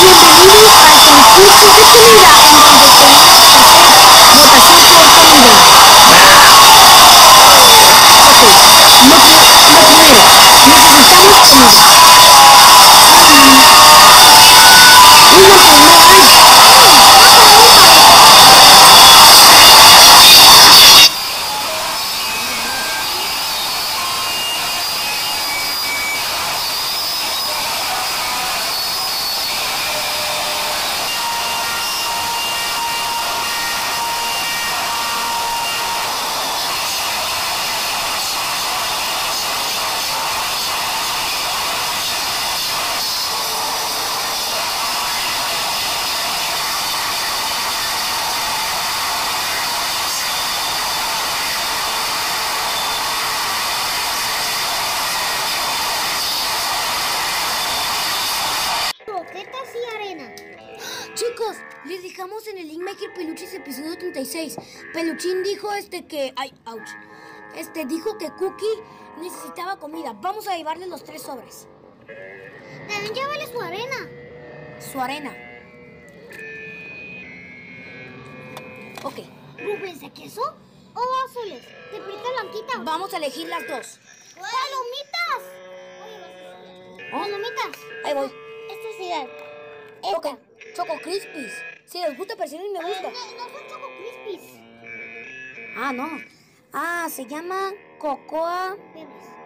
evoluindo para benefício de quem irá contribuir para a sua comunidade. Ok, uma, primeiro, necessitamos de Chicos, les dejamos en el Link Maker Peluches episodio 36. Peluchín dijo este que. Ay, ouch. Este dijo que Cookie necesitaba comida. Vamos a llevarle los tres sobres. También llévale su arena. Su arena. Ok, ¿Rubens de queso o azules? ¿De frita blanquita? vamos a elegir las dos. ¡Palomitas! ¿Oh? ¡Palomitas! Ahí voy. Esta es ideal. Choco, Choco Crispies. Si les gusta, persiguen me gusta. No, no son Choco Crispies. Ah, no. Ah, se llama Cocoa Bebes.